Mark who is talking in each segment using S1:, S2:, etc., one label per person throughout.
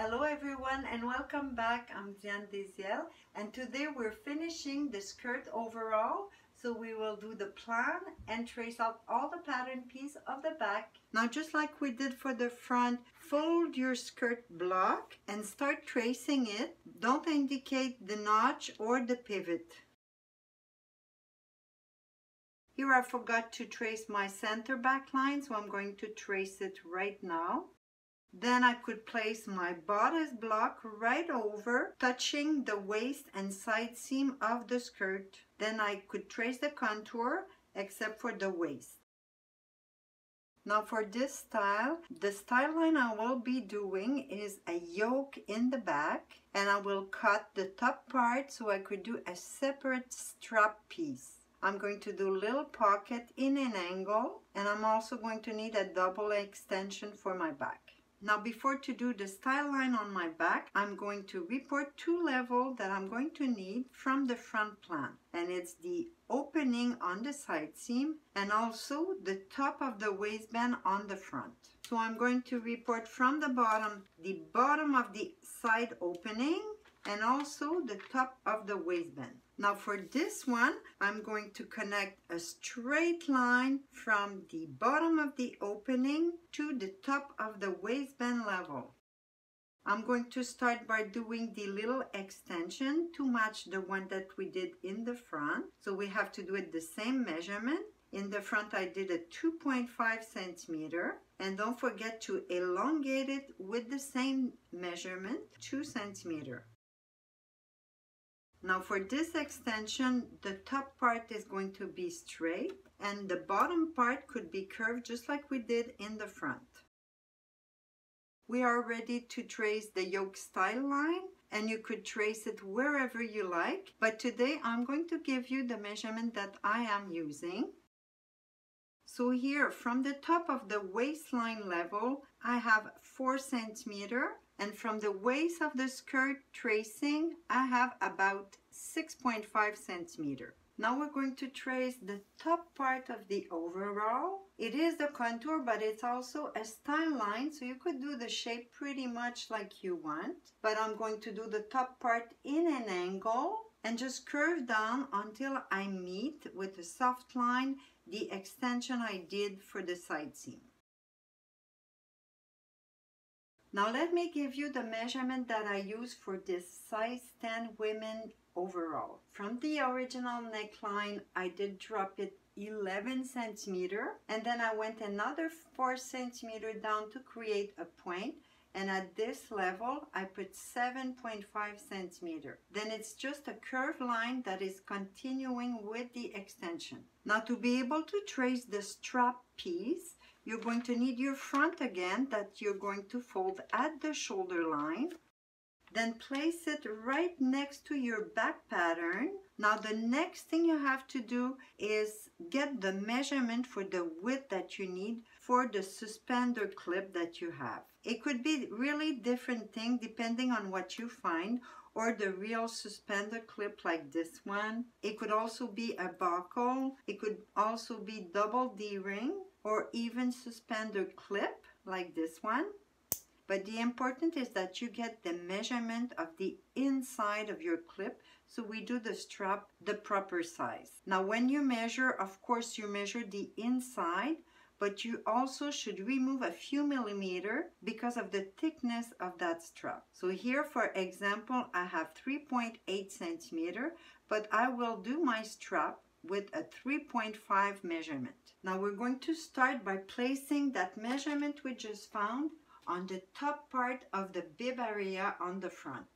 S1: Hello everyone and welcome back. I'm Diane Deziel and today we're finishing the skirt overall. So we will do the plan and trace out all the pattern piece of the back. Now just like we did for the front, fold your skirt block and start tracing it. Don't indicate the notch or the pivot. Here I forgot to trace my center back line, so I'm going to trace it right now. Then I could place my bodice block right over, touching the waist and side seam of the skirt. Then I could trace the contour except for the waist. Now for this style, the style line I will be doing is a yoke in the back and I will cut the top part so I could do a separate strap piece. I'm going to do little pocket in an angle and I'm also going to need a double extension for my back. Now before to do the style line on my back, I'm going to report two level that I'm going to need from the front plan. And it's the opening on the side seam and also the top of the waistband on the front. So I'm going to report from the bottom, the bottom of the side opening and also the top of the waistband. Now for this one, I'm going to connect a straight line from the bottom of the opening to the top of the waistband level. I'm going to start by doing the little extension to match the one that we did in the front. So we have to do it the same measurement. In the front I did a 2.5 centimeter and don't forget to elongate it with the same measurement, 2 centimeter. Now for this extension, the top part is going to be straight and the bottom part could be curved just like we did in the front. We are ready to trace the yoke style line and you could trace it wherever you like. But today I'm going to give you the measurement that I am using. So here from the top of the waistline level, I have 4 centimeter and from the waist of the skirt tracing I have about 6.5 centimeter. Now we're going to trace the top part of the overall. It is the contour but it's also a style line so you could do the shape pretty much like you want. But I'm going to do the top part in an angle and just curve down until I meet with a soft line the extension I did for the side seam. Now let me give you the measurement that I use for this size 10 women overall. From the original neckline, I did drop it 11 centimeter and then I went another 4 centimeter down to create a point and at this level I put 7.5 centimeter. Then it's just a curved line that is continuing with the extension. Now to be able to trace the strap piece, you're going to need your front again that you're going to fold at the shoulder line. Then place it right next to your back pattern. Now the next thing you have to do is get the measurement for the width that you need for the suspender clip that you have. It could be really different thing depending on what you find or the real suspender clip like this one. It could also be a buckle. It could also be double D-ring or even suspender clip like this one. But the important is that you get the measurement of the inside of your clip so we do the strap the proper size. Now when you measure, of course you measure the inside but you also should remove a few millimeter because of the thickness of that strap. So here, for example, I have 3.8 centimeter, but I will do my strap with a 3.5 measurement. Now we're going to start by placing that measurement we just found on the top part of the bib area on the front.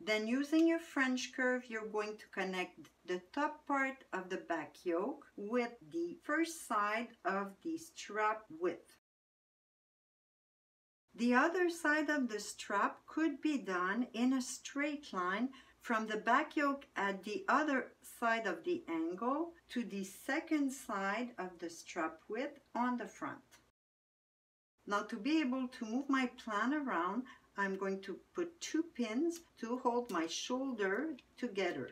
S1: Then using your French curve, you're going to connect the top part of the back yoke with the first side of the strap width. The other side of the strap could be done in a straight line from the back yoke at the other side of the angle to the second side of the strap width on the front. Now to be able to move my plan around, I'm going to put two pins to hold my shoulder together.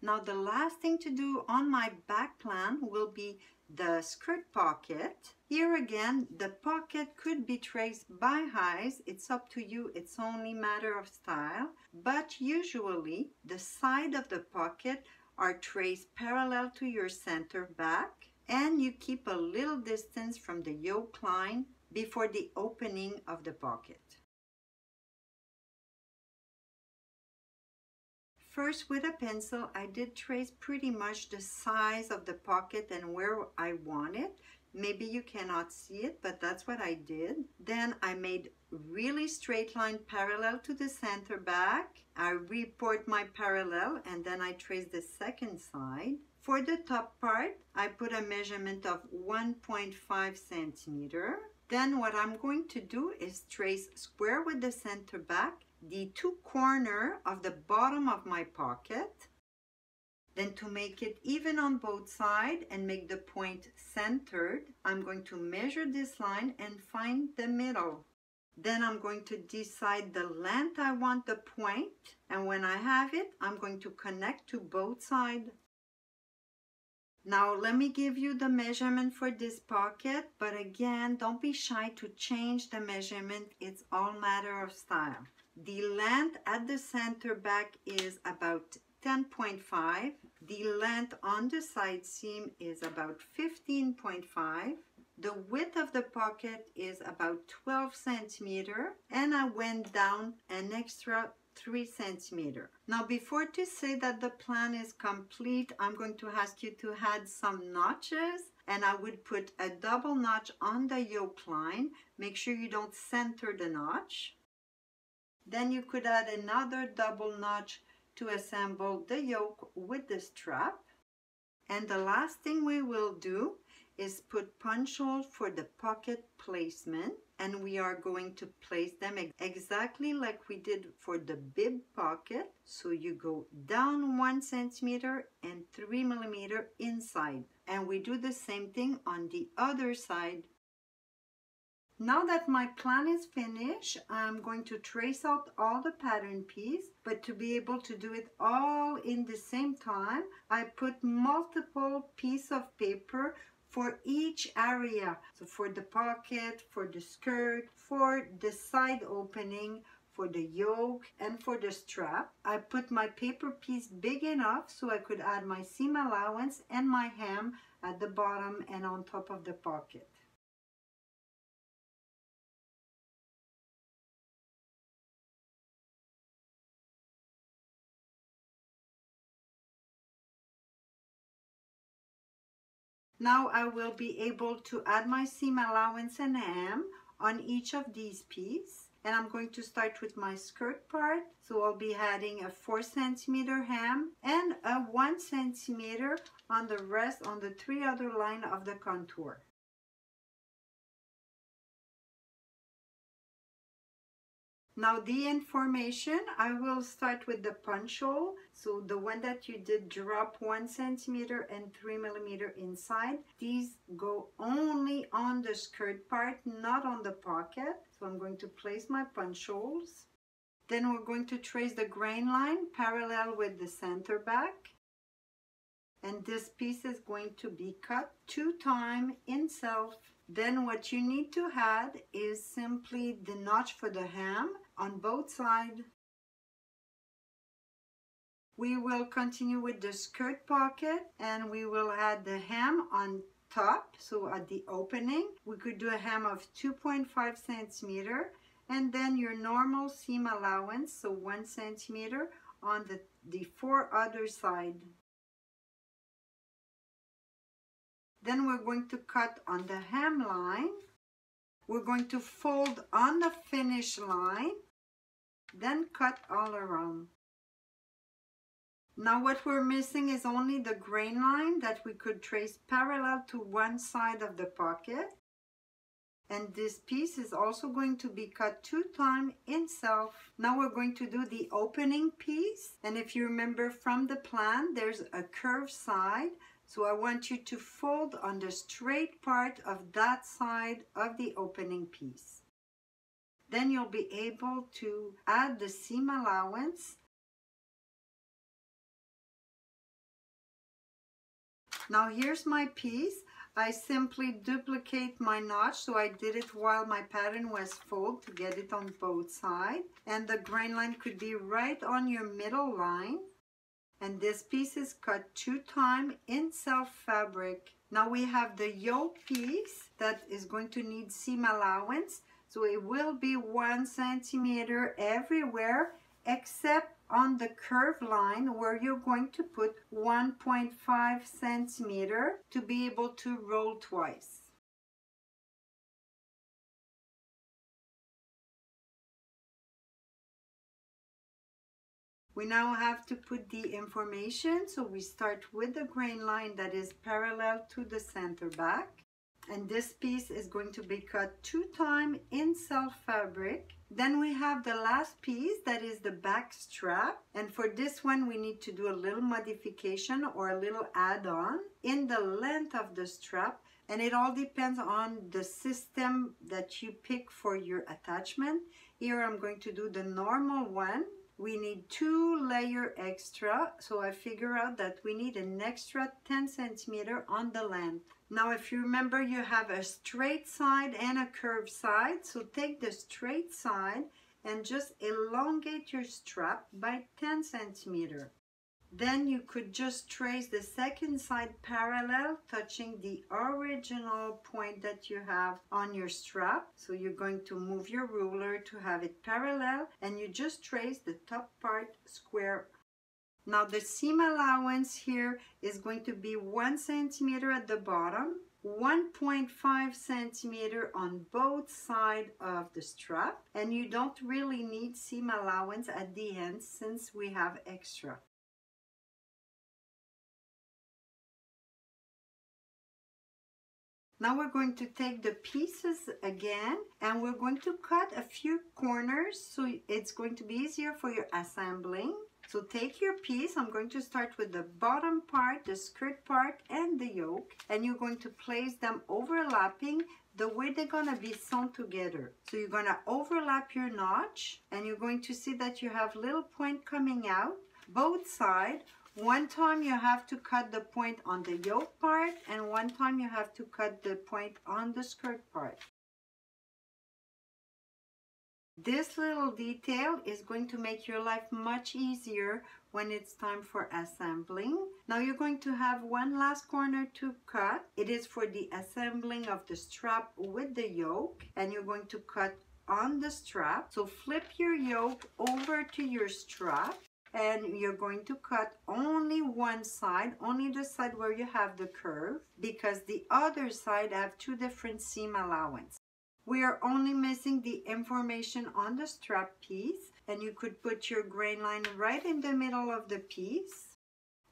S1: Now the last thing to do on my back plan will be the skirt pocket. Here again, the pocket could be traced by eyes. It's up to you. It's only matter of style. But usually, the side of the pocket are traced parallel to your center back and you keep a little distance from the yoke line before the opening of the pocket. First with a pencil I did trace pretty much the size of the pocket and where I want it. Maybe you cannot see it but that's what I did. Then I made really straight line parallel to the center back. I report my parallel and then I trace the second side. For the top part, I put a measurement of 1.5 centimeter. Then what I'm going to do is trace square with the center back the two corner of the bottom of my pocket. Then to make it even on both sides and make the point centered, I'm going to measure this line and find the middle. Then I'm going to decide the length I want the point and when I have it, I'm going to connect to both sides. Now let me give you the measurement for this pocket, but again, don't be shy to change the measurement. It's all matter of style. The length at the center back is about 10.5. The length on the side seam is about 15.5. The width of the pocket is about 12 centimeter and I went down an extra 3 centimeter. Now before to say that the plan is complete, I'm going to ask you to add some notches and I would put a double notch on the yoke line. Make sure you don't center the notch. Then you could add another double notch to assemble the yoke with the strap. And the last thing we will do is put punch holes for the pocket placement and we are going to place them exactly like we did for the bib pocket. So you go down one centimeter and three millimeter inside. And we do the same thing on the other side. Now that my plan is finished, I'm going to trace out all the pattern piece, but to be able to do it all in the same time, I put multiple piece of paper for each area. So for the pocket, for the skirt, for the side opening, for the yoke and for the strap. I put my paper piece big enough so I could add my seam allowance and my hem at the bottom and on top of the pocket. Now I will be able to add my seam allowance and hem on each of these pieces. And I'm going to start with my skirt part. So I'll be adding a 4 centimeter hem and a 1 centimeter on the rest on the three other line of the contour. Now the information, I will start with the punch hole. So the one that you did drop one centimeter and three millimeter inside. These go only on the skirt part, not on the pocket. So I'm going to place my punch holes. Then we're going to trace the grain line parallel with the center back. And this piece is going to be cut two times in self. Then what you need to add is simply the notch for the hem on both sides. We will continue with the skirt pocket and we will add the hem on top, so at the opening. We could do a hem of 2.5 centimeter and then your normal seam allowance, so one centimeter on the, the four other side. Then we're going to cut on the hem line. We're going to fold on the finish line then cut all around. Now what we're missing is only the grain line that we could trace parallel to one side of the pocket. And this piece is also going to be cut two times in self. Now we're going to do the opening piece. And if you remember from the plan, there's a curved side. So I want you to fold on the straight part of that side of the opening piece. Then you'll be able to add the seam allowance. Now here's my piece. I simply duplicate my notch so I did it while my pattern was fold to get it on both sides and the grain line could be right on your middle line and this piece is cut two times in self fabric. Now we have the yoke piece that is going to need seam allowance so it will be one centimeter everywhere except on the curve line where you're going to put 1.5 centimeter to be able to roll twice. We now have to put the information, so we start with the grain line that is parallel to the center back. And this piece is going to be cut two times in self fabric then we have the last piece that is the back strap. And for this one, we need to do a little modification or a little add-on in the length of the strap. And it all depends on the system that you pick for your attachment. Here I'm going to do the normal one. We need two layer extra. So I figure out that we need an extra 10 centimeter on the length. Now if you remember you have a straight side and a curved side so take the straight side and just elongate your strap by 10 centimeter. Then you could just trace the second side parallel touching the original point that you have on your strap. So you're going to move your ruler to have it parallel and you just trace the top part square now the seam allowance here is going to be one centimeter at the bottom, 1.5 centimeter on both sides of the strap and you don't really need seam allowance at the end since we have extra. Now we're going to take the pieces again and we're going to cut a few corners so it's going to be easier for your assembling. So take your piece, I'm going to start with the bottom part, the skirt part and the yoke and you're going to place them overlapping the way they're going to be sewn together. So you're going to overlap your notch and you're going to see that you have little point coming out both sides. One time you have to cut the point on the yoke part and one time you have to cut the point on the skirt part. This little detail is going to make your life much easier when it's time for assembling. Now you're going to have one last corner to cut. It is for the assembling of the strap with the yoke and you're going to cut on the strap. So flip your yoke over to your strap and you're going to cut only one side, only the side where you have the curve because the other side have two different seam allowance. We are only missing the information on the strap piece and you could put your grain line right in the middle of the piece.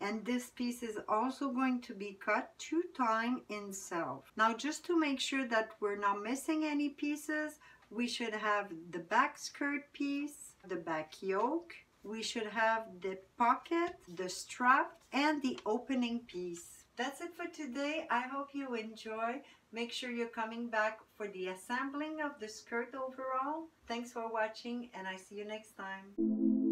S1: And this piece is also going to be cut two times in self. Now just to make sure that we're not missing any pieces, we should have the back skirt piece, the back yoke, we should have the pocket, the strap, and the opening piece. That's it for today. I hope you enjoy. Make sure you're coming back for the assembling of the skirt overall. Thanks for watching and I see you next time.